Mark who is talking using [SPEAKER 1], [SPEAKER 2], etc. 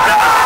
[SPEAKER 1] Come on!